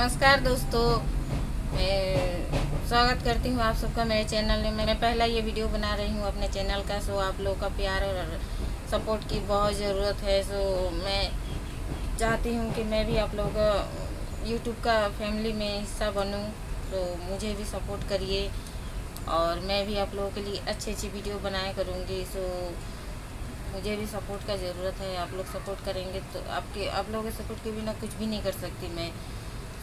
नमस्कार दोस्तों। मैं स्वागत करती हूँ आप सबका मेरे चैनल में। मैंने पहला ये वीडियो बना रही हूँ अपने चैनल का, सो आप लोगों का प्यार और सपोर्ट की बहुत ज़रूरत है। सो मैं चाहती हूँ कि मैं भी आप लोग यूट्यूब का फैमिली में हिस्सा बनूँ। तो मुझे भी सपोर्ट करिए और मैं भी आप लोगों के लिए अच्छी अच्छी वीडियो बनाया करूँगी। सो मुझे भी सपोर्ट का ज़रूरत है। आप लोग सपोर्ट करेंगे तो आपके, आप लोगों के सपोर्ट के बिना कुछ भी नहीं कर सकती मैं।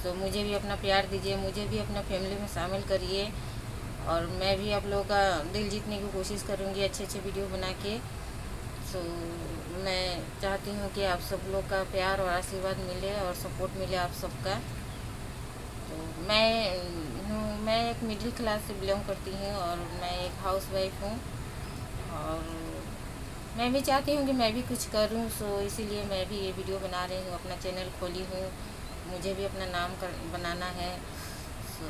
तो मुझे भी अपना प्यार दीजिए, मुझे भी अपना फैमिली में शामिल करिए और मैं भी आप लोगों का दिल जीतने की कोशिश करूँगी अच्छे अच्छे वीडियो बना के। तो मैं चाहती हूँ कि आप सब लोग का प्यार और आशीर्वाद मिले और सपोर्ट मिले आप सबका। तो मैं मैं एक मिडिल क्लास से बिलोंग करती हूँ और मैं एक हाउस वाइफ हूँ और मैं भी चाहती हूँ कि मैं भी कुछ करूँ। सो इसीलिए मैं भी ये वीडियो बना रही हूँ, अपना चैनल खोली हूँ। मुझे भी अपना नाम कर, बनाना है। सो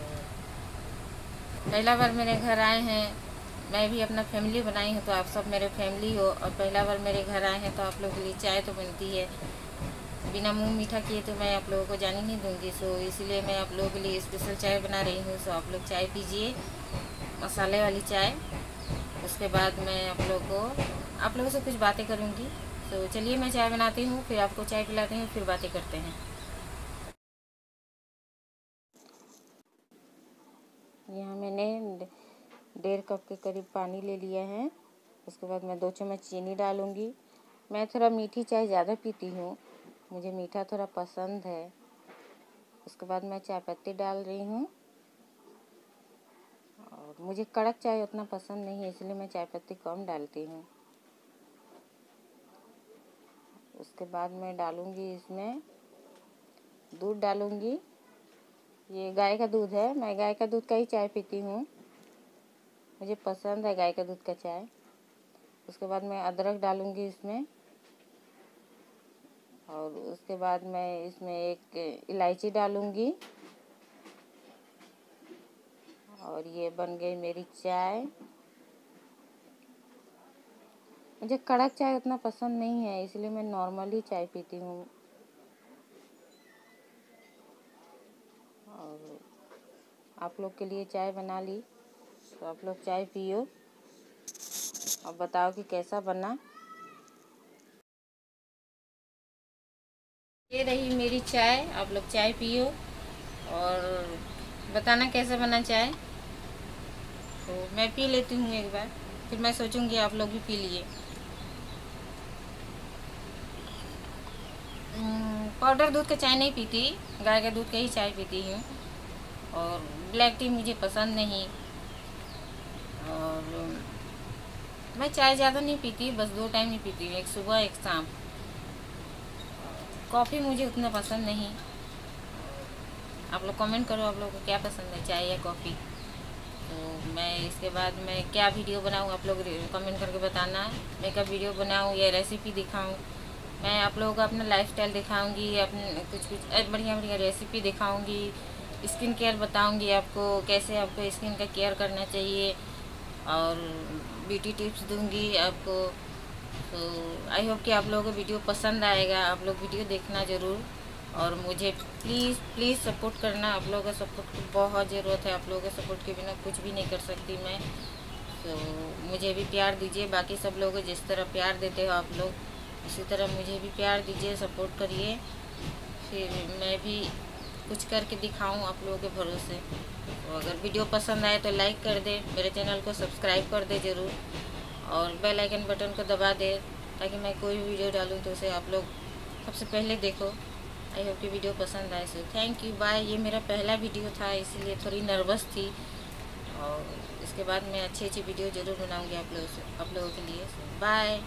पहला बार मेरे घर आए हैं। मैं भी अपना फैमिली बनाई हूँ तो आप सब मेरे फैमिली हो। और पहला बार मेरे घर आए हैं तो आप लोगों के लिए चाय तो बनती है। बिना मुँह मीठा किए तो मैं आप लोगों को जानी नहीं दूँगी। सो इसीलिए मैं आप लोगों के लिए स्पेशल चाय बना रही हूँ। सो आप लोग चाय पीजिए, मसाले वाली चाय। उसके बाद मैं आप लोग को, आप लोगों से कुछ बातें करूँगी। तो चलिए मैं चाय बनाती हूँ, फिर आपको चाय पिलाती हूँ, फिर बातें करते हैं। डेढ़ कप के करीब पानी ले लिया है। उसके बाद मैं दो चम्मच चीनी डालूँगी। मैं थोड़ा मीठी चाय ज़्यादा पीती हूँ। मुझे मीठा थोड़ा पसंद है। उसके बाद मैं चाय पत्ती डाल रही हूँ। और मुझे कड़क चाय उतना पसंद नहीं है, इसलिए मैं चाय पत्ती कम डालती हूँ। उसके बाद मैं डालूँगी इसमें दूध डालूँगी। ये गाय का दूध है। मैं गाय का दूध का ही चाय पीती हूँ। मुझे पसंद है गाय का दूध का चाय। उसके बाद मैं अदरक डालूँगी इसमें। और उसके बाद मैं इसमें एक इलायची डालूँगी। और ये बन गई मेरी चाय। मुझे कड़क चाय उतना पसंद नहीं है, इसलिए मैं नॉर्मली चाय पीती हूँ। और आप लोग के लिए चाय बना ली। तो आप लोग चाय पियो। और बताओ कि कैसा बना। ये रही मेरी चाय, आप लोग चाय पियो। और बताना कैसा बना चाय। तो मैं पी लेती हूँ एक बार, फिर मैं सोचूँगी आप लोग भी पी लिए। पाउडर दूध का चाय नहीं पीती, गाय का दूध का ही चाय पीती हूँ। और ब्लैक टी मुझे पसंद नहीं। और मैं चाय ज़्यादा नहीं पीती, बस दो टाइम ही पीती हूँ, एक सुबह, एक शाम। कॉफ़ी मुझे उतना पसंद नहीं। आप लोग कमेंट करो, आप लोग को क्या पसंद है, चाय या कॉफ़ी? तो मैं इसके बाद मैं क्या वीडियो बनाऊँ, आप लोग कमेंट करके बताना। मैं क्या वीडियो बनाऊँ या रेसिपी दिखाऊँ? मैं आप लोगों को अपना लाइफस्टाइल दिखाऊँगी, अपने कुछ कुछ बढ़िया बढ़िया रेसिपी दिखाऊँगी। स्किन केयर बताऊँगी आपको, कैसे आपको स्किन का केयर करना चाहिए। और ब्यूटी टिप्स दूँगी आपको। तो आई होप कि आप लोगों को वीडियो पसंद आएगा। आप लोग वीडियो देखना ज़रूर। और मुझे प्लीज़ प्लीज़ सपोर्ट करना। आप लोगों का सपोर्ट की बहुत ज़रूरत है। आप लोगों के सपोर्ट के बिना कुछ भी नहीं कर सकती मैं। तो मुझे भी प्यार दीजिए। बाकी सब लोगों जिस तरह प्यार देते हो आप लोग इसी तरह मुझे भी प्यार दीजिए सपोर्ट करिए। फिर मैं भी कुछ करके दिखाऊँ आप लोगों के भरोसे। तो अगर वीडियो पसंद आए तो लाइक कर दे, मेरे चैनल को सब्सक्राइब कर दे ज़रूर। और बेल आइकन बटन को दबा दे ताकि मैं कोई भी वीडियो डालूँ तो उसे आप लोग सबसे पहले देखो। आई होप कि वीडियो पसंद आए। सो थैंक यू बाय ये मेरा पहला वीडियो था, इसीलिए थोड़ी नर्वस थी। और इसके बाद मैं अच्छी अच्छी वीडियो ज़रूर बनाऊँगी आप लोगों से, आप लोगों के लिए। बाय